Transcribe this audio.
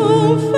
Move.